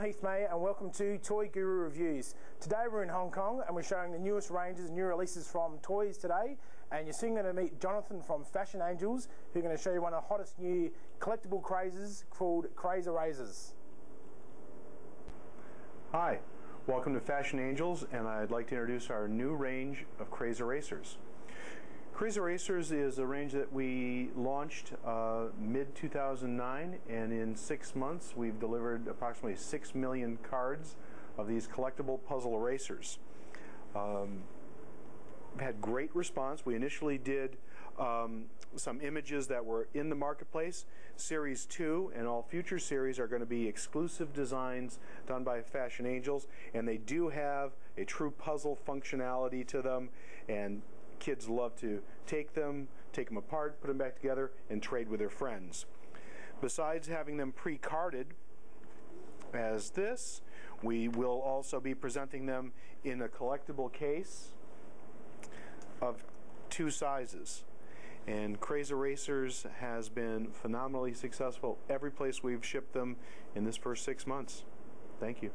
Heath May and welcome to Toy Guru Reviews. Today we're in Hong Kong and we're showing the newest ranges, and new releases from Toys today and you're soon going to meet Jonathan from Fashion Angels who's going to show you one of the hottest new collectible crazes called CrazErasers. Hi, welcome to Fashion Angels and I'd like to introduce our new range of CrazErasers. CrazErasers is a range that we launched uh, mid 2009, and in six months we've delivered approximately six million cards of these collectible puzzle erasers. Um, had great response. We initially did um, some images that were in the marketplace. Series 2 and all future series are going to be exclusive designs done by Fashion Angels, and they do have a true puzzle functionality to them, and kids love to take them, take them apart, put them back together, and trade with their friends. Besides having them pre-carded, as this, we will also be presenting them in a collectible case of two sizes. And CrazErasers has been phenomenally successful every place we've shipped them in this first six months. Thank you.